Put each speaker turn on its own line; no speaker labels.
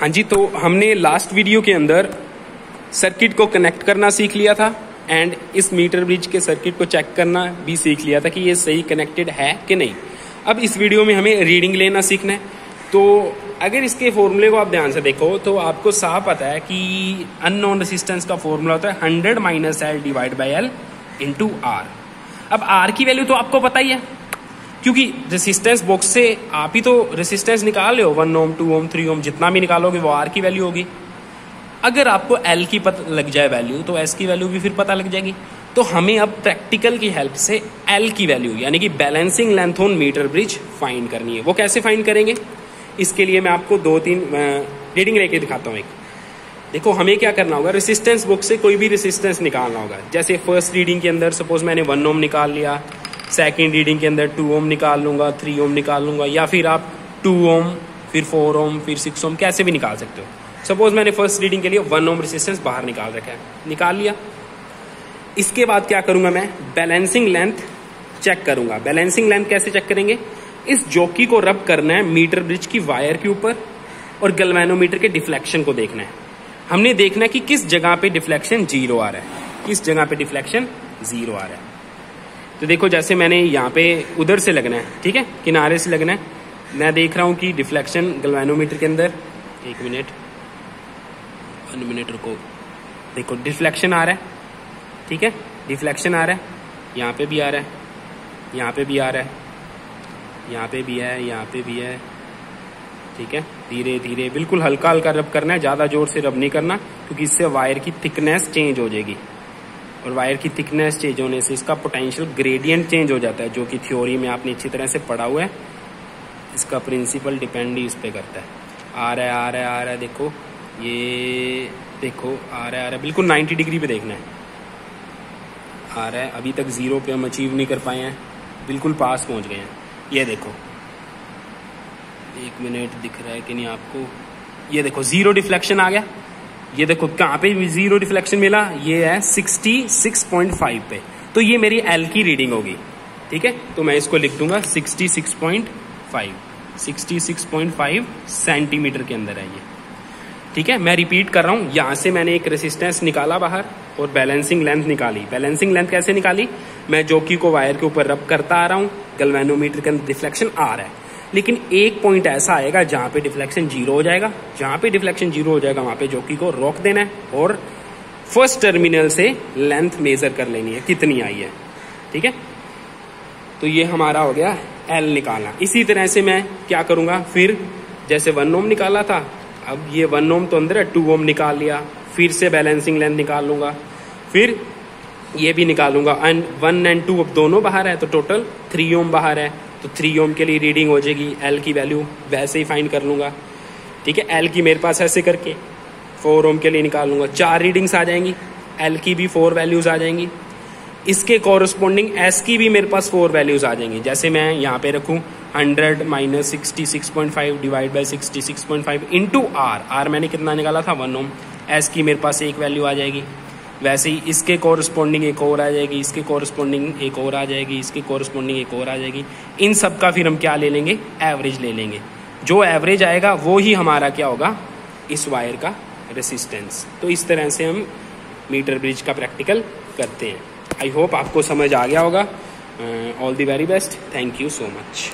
हाँ जी तो हमने लास्ट वीडियो के अंदर सर्किट को कनेक्ट करना सीख लिया था एंड इस मीटर ब्रिज के सर्किट को चेक करना भी सीख लिया था कि ये सही कनेक्टेड है कि नहीं। अब इस वीडियो में हमें रीडिंग लेना सीखना है। तो अगर इसके फॉर्मूले को आप ध्यान से देखो तो आपको साफ़ पता है कि अननोन रेसिस्टेंस का फॉर्मूला होता है hundred minus L divide by L into R अब आर की वैल्यू तो आपको पता ही है। क्योंकि रेसिस्टेंस बॉक्स से आप ही तो रेसिस्टेंस निकाल रहे हो। One ohm two ohm three ohm जितना भी निकालोगे वो आर की वैल्यू होगी। अगर आपको एल की पता, लग जाए वैल्यू तो एस की वैल्यू भी फिर पता लग जाएगी। तो हमें अब प्रैक्टिकल की हेल्प से एल की वैल्यू यानी कि balancing length on metre bridge find करनी है। वो कैसे फाइंड करेंगे? इसके लिए मैं आपको दो तीन रीडिंग लेके दिखाता हूँ एक। देखो, हमें क्या करना होगा? रेसिस्टेंस बुक से कोई भी रेसिस्टेंस निकालना होगा। जैसे फ़र्स्ट रीडिंग के अंदर सपोज़ मैंने वन ओम निकाल लिया। सेकेंड रीडिंग के अंदर टू ओम निकाल लूँगा थ्री ओम निकाल लूँगा, या फिर आप टू ओम फिर फोर ओम फिर सिक्स ओम कैसे भी निकाल सकते हो। सपोज़ मैंने फ़र्स्ट रीडिंग के लिए वन ओम रेसिस्टेंस बाहर निकाल रखा है, निकाल लिया। इसके बाद क्या करूँगा मैं? बैलेंसिंग लेंथ चेक करूँगा। बैलेंसिंग लेंथ कैसे चेक करेंगे? इस जॉकी को रब करना है मीटर ब्रिज की वायर के ऊपर और गलवैनोमीटर के डिफ्लेक्शन को देखना है। हमने देखना है कि किस जगह पे डिफ्लेक्शन ज़ीरो आ रहा है। किस जगह पे डिफ्लेक्शन ज़ीरो आ रहा है। तो देखो, जैसे मैंने यहाँ पे उधर से लगना है, ठीक है? किनारे से लगना है। मैं देख रहा हूँ कि डिफ्लेक्शन गलवैनोमीटर के अंदर, एक मिनट वन मिनट रुको। देखो डिफ्लेक्शन आ रहा है, ठीक है? डिफ्लेक्शन आ रहा है, यहाँ पे भी आ रहा है, यहाँ पे भी आ रहा है, यहाँ पे भी है, यहाँ पे भी है, ठीक है? धीरे धीरे, बिल्कुल हल्का हल्का रब करना है, ज़्यादा ज़ोर से रब नहीं करना, क्योंकि इससे वायर की थिकनेस चेंज हो जाएगी। और वायर की थिकनेस चेंज होने से इसका पोटेंशियल ग्रेडियंट चेंज हो जाता है, जो कि थ्योरी में आपने अच्छी तरह से पढ़ा हुआ है। इसका प्रिंसिपल डिपेंड ही इस पर करता है। आ रहा है, आ रहा है, आ रहा है, देखो। ये देखो, आ रहा है, आ रहा है। बिल्कुल नाइन्टी डिग्री पे देखना है। आ रहा है, अभी तक ज़ीरो पे हम अचीव नहीं कर पाए हैं। बिल्कुल पास पहुँच गए हैं। ये देखो। एक मिनट दिख रहा है कि नहीं आपको? ये देखो ज़ीरो डिफ्लेक्शन आ गया। ये देखो, कहाँ पे ज़ीरो डिफ्लेक्शन मिला, ये है सिक्सटी सिक्स पॉइंट फाइव पे। तो ये मेरी एल की रीडिंग होगी, ठीक है? तो मैं इसको लिख दूँगा sixty six point five sixty six point five centimetre के अंदर है ये, ठीक है? मैं रिपीट कर रहा हूँ, यहाँ से मैंने एक रेसिस्टेंस निकाला बाहर और बैलेंसिंग लेंथ निकाली। बैलेंसिंग लेंथ कैसे निकाली? मैं जोकी को वायर के ऊपर रब करता आ रहा हूँ गलवेनोमीटर के अंदर रिफ्लेक्शन आ रहा है। लेकिन एक पॉइंट ऐसा आएगा जहाँ पे डिफ्लेक्शन ज़ीरो हो जाएगा। जहाँ पे डिफ्लेक्शन ज़ीरो हो जाएगा, वहाँ पे जोकी को रोक देना है और फ़र्स्ट टर्मिनल से लेंथ मेजर कर लेनी है, कितनी आई है। ठीक है? तो ये हमारा हो गया एल निकालना। इसी तरह से मैं क्या करूँगा? फिर जैसे वन ओम निकाला था, अब ये वन ओम तो अंदर है टू ओम निकाल लिया, फिर से बैलेंसिंग लेंथ निकाल लूँगा, फिर ये भी निकालूँगा एंड वन एंड टू अब दोनों बाहर है तो टोटल थ्री ओम बाहर है। तो थ्री ओम के लिए रीडिंग हो जाएगी। एल की वैल्यू वैसे ही फाइंड कर लूँगा। ठीक है? एल की मेरे पास ऐसे करके फोर ओम के लिए निकाल लूँगा। चार रीडिंग्स आ जाएँगी। एल की भी फोर वैल्यूज़ आ जाएँगी। इसके कॉरस्पॉन्डिंग एस की भी मेरे पास फोर वैल्यूज़ आ जाएँगी। जैसे मैं यहाँ पे रखूँ hundred minus sixty six point five divide by sixty six point five into R R मैंने कितना निकाला था? वन ओम एस की मेरे पास एक वैल्यू आ जाएगी। वैसे ही इसके कॉरस्पॉन्डिंग एक और आ जाएगी, इसके कॉरस्पॉन्डिंग एक और आ जाएगी, इसके कॉरस्पॉन्डिंग एक और आ जाएगी। इन सब का फिर हम क्या ले लेंगे? एवरेज ले लेंगे। जो एवरेज आएगा, वो ही हमारा क्या होगा? इस वायर का रेसिस्टेंस तो इस तरह से हम मीटर ब्रिज का प्रैक्टिकल करते हैं। आई होप आपको समझ आ गया होगा। All the very best thank you so much